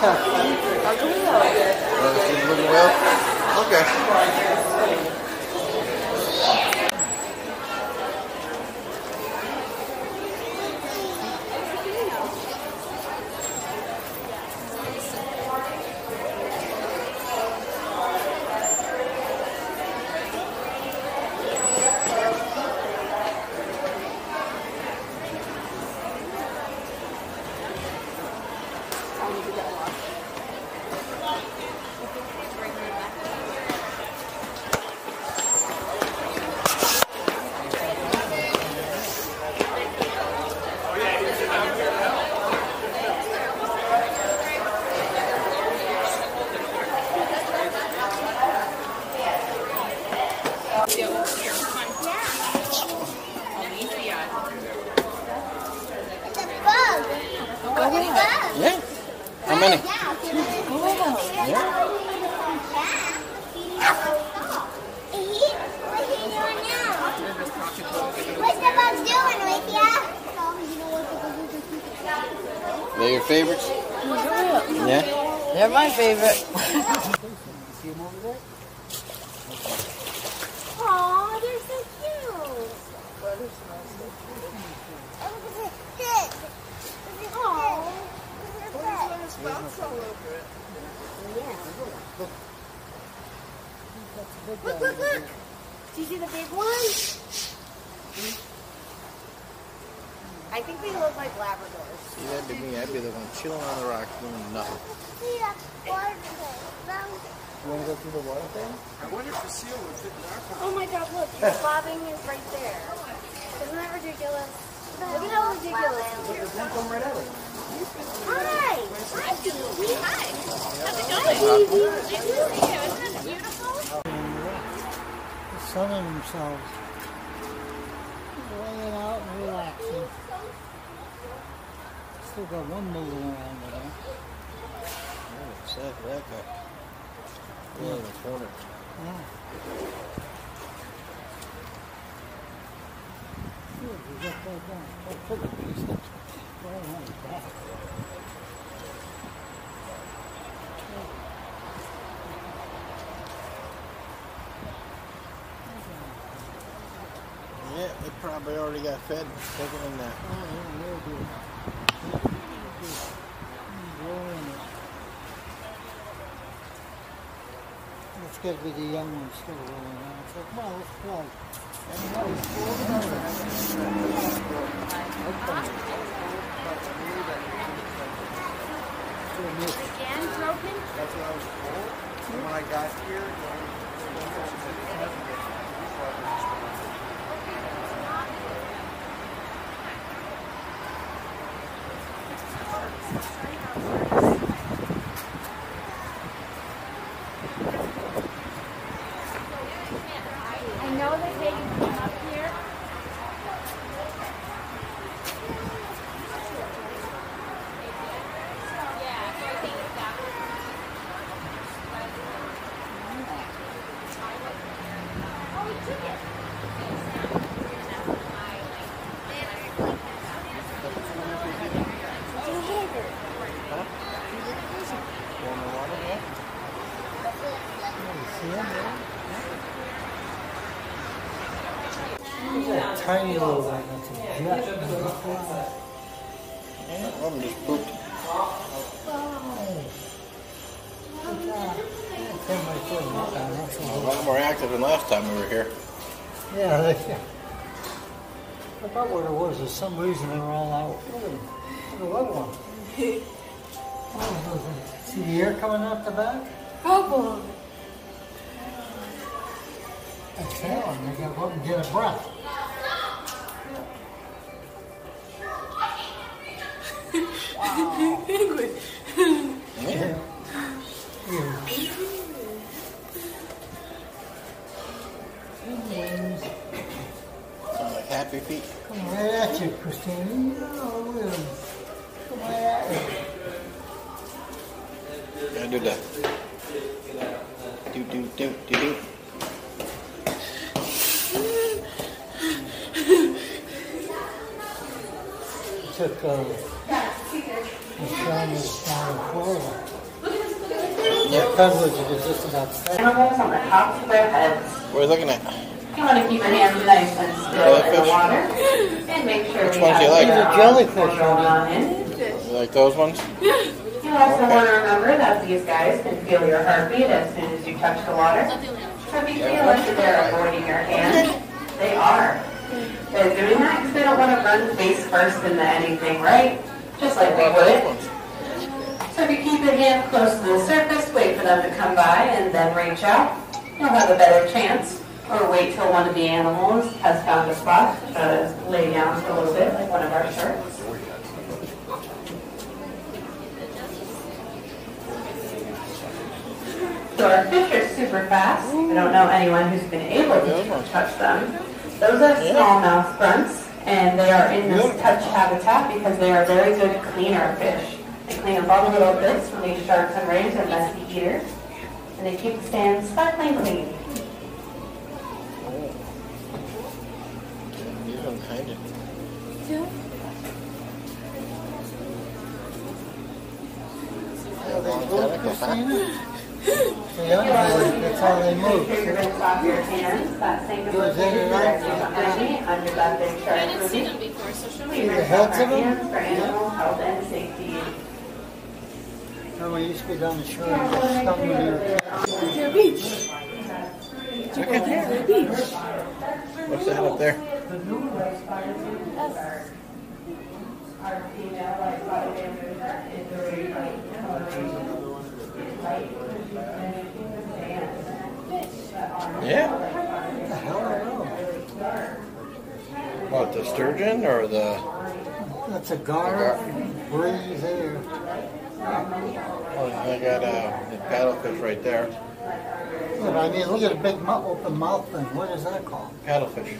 Touch. uh, well? Okay. They're favorite. See him over there? Aw, they're so cute. Oh, look at this head. Look at this head. Look at. Look, look, look. Do you see the big one? Think they look like Labradors. See, that'd be me. I'd be the one chilling on the rock doing nothing. See that water thing. You want to go through the water thing? I wonder if the seal would fit in our pocket. Oh my god, look, the bobbing is right there. Isn't that ridiculous? Look at how ridiculous it is. Then come right out. Hi! Hi, Phoebe. Hi. Just sunning themselves. Laying out and relaxing. Still got one moving around there. Oh, sad for that guy. Yeah, in the corner. Yeah. Good, we got that down. Oh, put the piece up. Right on his back. Probably already got fed. Taken in there. Oh, yeah, real good. Roll in it. That's got to be the young one still rolling around. So, come on, let's play. Again, broken? That's what I was told. When I got here, I know that they come up here. warm water, yeah. See him there? He's a tiny little one. That's a jet. Yeah, one of them just pooped. Came right through him. Uh, that's A lot more active than last time we were here. Yeah, they, I thought what it was is some reason they were all out. Look at the little one. Oh, See the air coming out the back? Couple. Exhaling, they got up and get a breath. wow. Penguin. Yeah. Here. Sound like happy feet. Come right at you, Christine. Look at 'em. Come right at you. Gotta do that. Do do do do do. Took uh, Michelle was down in Florida. Yeah, coverage is just about set. Animals on the tops of their heads. What are you looking at? You want to keep your hands nice and still in the Jellyfish? water. And make sure Which we ones do you have like? the These are jellyfish, going on in. You like those ones? You also Okay. want to remember that these guys can feel your heartbeat as soon as you touch the water. So if you feel like they're avoiding your hand, they are. They're doing that because they don't want to run face first into anything, right? Just like we What about those would. So if you keep your hand close to the surface, wait for them to come by and then reach out, you'll have a better chance. Or wait till one of the animals has found a spot, to lay down for a little bit, like one of our sharks. So our fish are super fast. I don't know anyone who's been able to touch them. Those are smallmouth fronts, and they are in this touch habitat because they are very good cleaner fish. They clean up all the little bits from these sharks and rays and messy eaters, and they keep the stand sparkling clean. These ones kind of. How they Long move, tentacles, huh? Christina? The young boys, that's how they move. Make sure you're rinse off your hands, that same Goes goes in and out. behind me, under that big shark I didn't see movie. them before, so show We me. the rinse heads off our of them? hands for animal health and safety. Remember, we used to be down the shore and get stung when you were Your beach. Look at there. What's that up there? Our female like spotted bamboo shark is very light coloration. It's light because she's mimicking the sands that are Yeah. What the hell are those? What, the sturgeon or the. That's a gar, breeze there. Oh, they got uh, the paddlefish right there. Yeah, but I mean, look at the big mou- open mouth thing. What is that called? Paddlefish.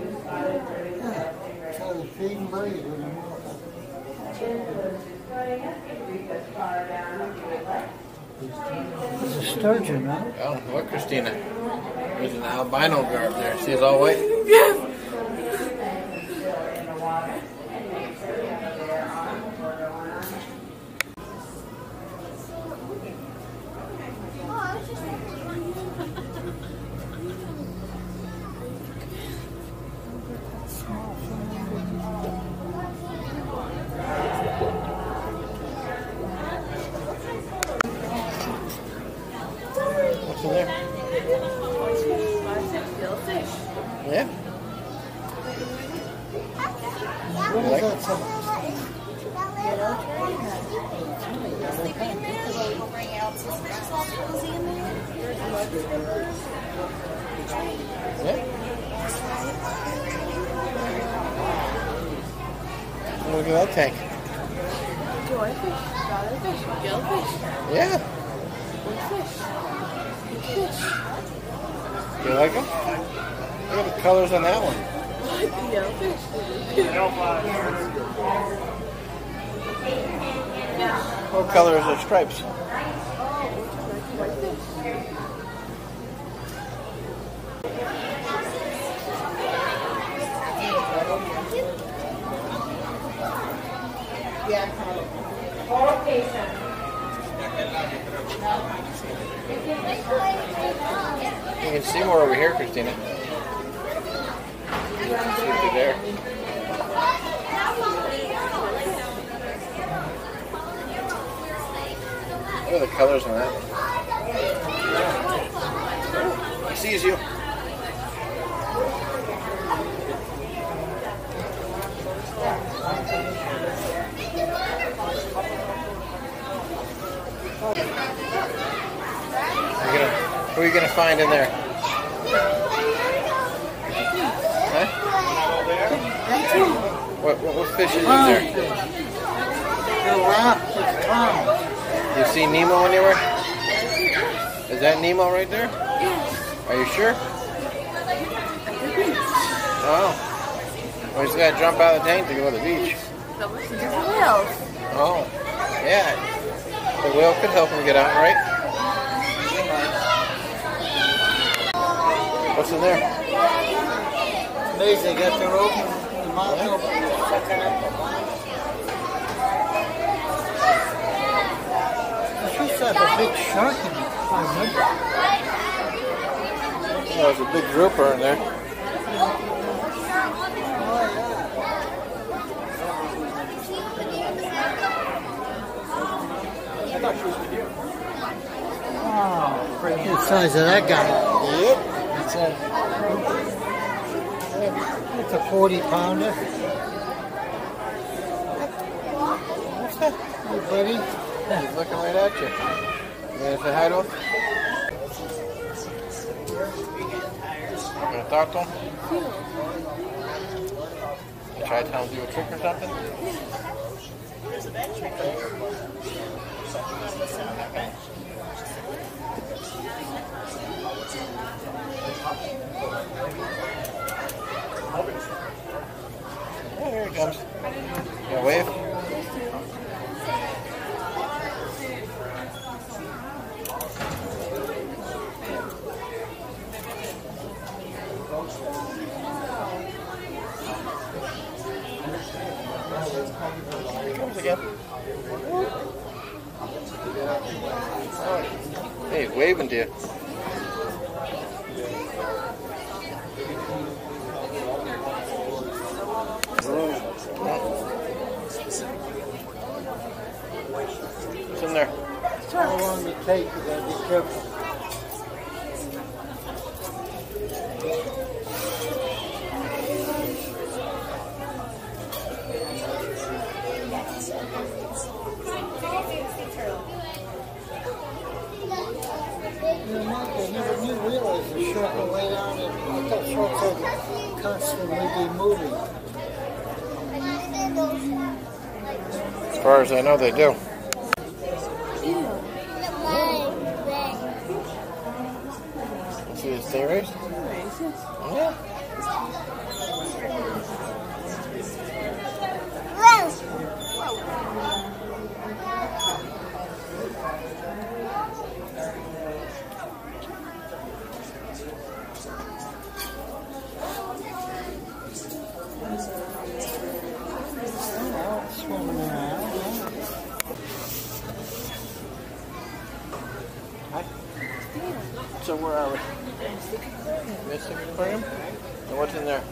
Yeah, it's how they feed and breathe with their mouth. It's a sturgeon, right? Oh, look, Christina. There's an albino gar there. See, it's all white. What's Yeah. What is Like- that? Some- Yeah. Look at that tank. Joyfish, dollarfish, gillfish, Yeah. fish, fish. You like them? Look at the colors on that one. What color is the stripes? You can see more over here, Christina. Look at the colors on that? He sees you. What are you going to find in there? What, what, what fish is in there? The raft is. You see Nemo anywhere? Is that Nemo right there? Are you sure? Oh. Well, he's got to jump out of the tank to go to the beach. Whales. Oh. Yeah. The whale could help him get out, right? What's in there? Amazing, they got their open, the mouth open, sucking up the line. I used to a big shark in it, I. Oh, there's a big grouper in there. Oh, pretty good size of that guy. Yep. It's a, it's a 40 pounder. Hey, buddy. He's looking right at you. You gonna say hi to him? You gonna talk to him? You try to tell him to do a trick or something? Oh, here he comes. Gonna wave? Again. Hey, waving to you. What's in there? How long it take, you gotta be careful. Mark, I never knew realized the shark will lay down and I thought sharks had constantly be moving. As far as I know, they do. See the stingrays? Yeah. So where are we? Mystic Aquarium? And what's in there?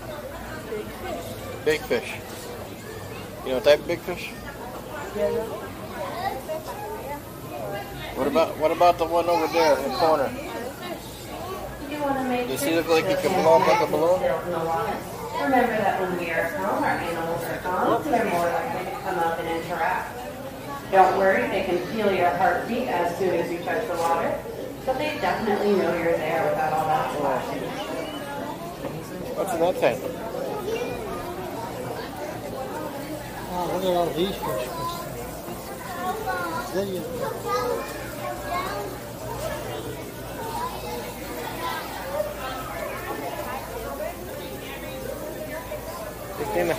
Big fish. You know what type of big fish? What about what about the one over there in the corner? Does he look like he can blow up like a balloon? Remember that when we are calm, our animals are calm, they're more likely to come up and interact. Don't worry, they can feel your heartbeat as soon as you touch the water, so they definitely know you're there without all that splashing. What's in that tank? Oh, look at all these fish. There you Christina.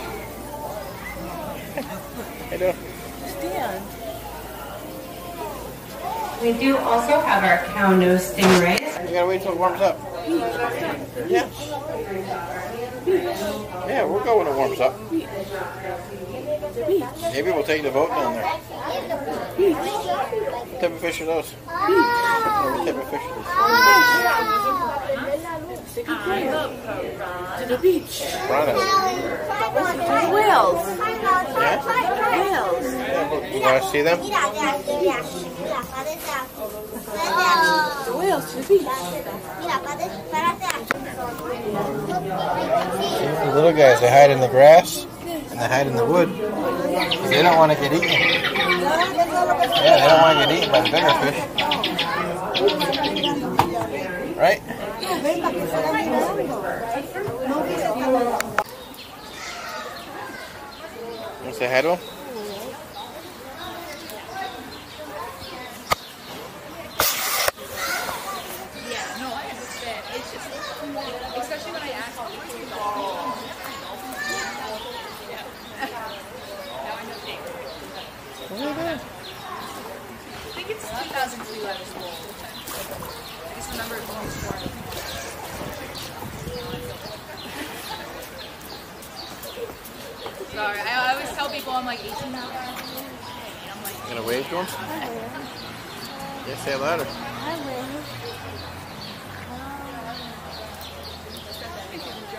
How you doing? Stand. We do also have our cow nose stingrays. You gotta wait till it warms up. Yeah. Yeah, we'll go when it warms up. Maybe we'll take the boat down there. What type of fish are those? Yeah, What type of fish are Take a cruise. To the beach. those? Piranha. Whales. Yeah? Whales. yeah we- we want to see them? The little guys, they hide in the grass and they hide in the wood. They don't want to get eaten. Yeah, they don't want to get eaten by the bigger fish. Right? Want to say hi to him? Yeah, no, I understand. It's just, especially when I ask all these people. Yeah. now I know Dave. What are you doing? I think it's 2002 I was born. I just remember it when I was born. Sorry, I, I always tell people I'm like 18 now. And I'm like, Gonna wave to him? Yeah, say it louder.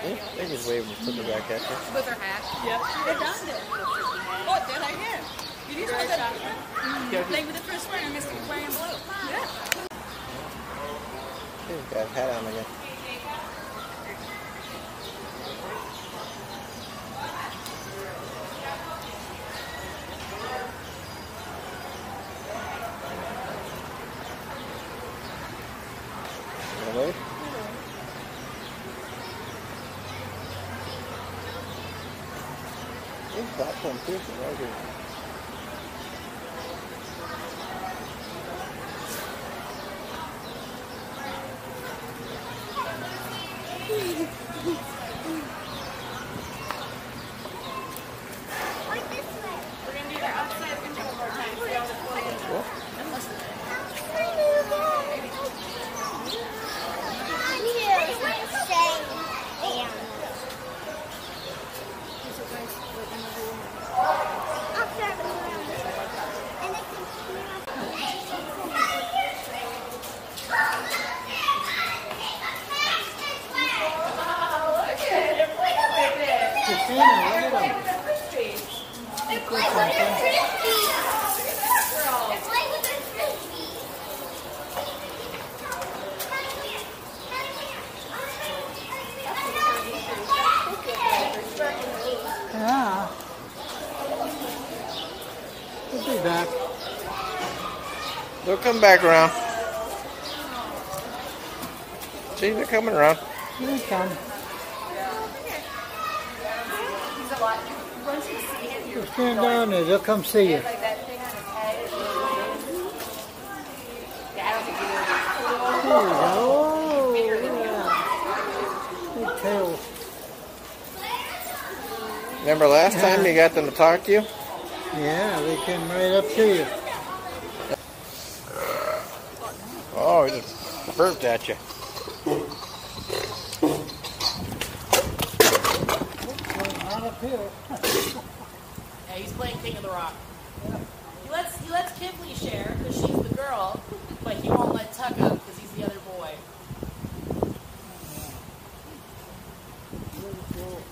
Yeah, they just wave and flip it back at you. with her hat. Yep. They're done it. Oh, they're like here. You need to that thing with the first one, and Mr. wearing blue. Yeah. He's got a hat on again. Gonna wave? He's got some right here. We're gonna do that outside. We're gonna do it one more time. See how the flow goes. Christina, look at them. Yeah. We'll be back. They'll come back around. See, they're coming around. Here they come. Stand down there, they'll come see you. Oh, yeah. Big. Remember last time you got them to talk to you? Yeah, they came right up to you. Oh, he just burped at you. Not up here. Yeah, he's playing King of the Rock. He lets he lets Kifley share because she's the girl, but he won't let Tuck up because he's the other boy. So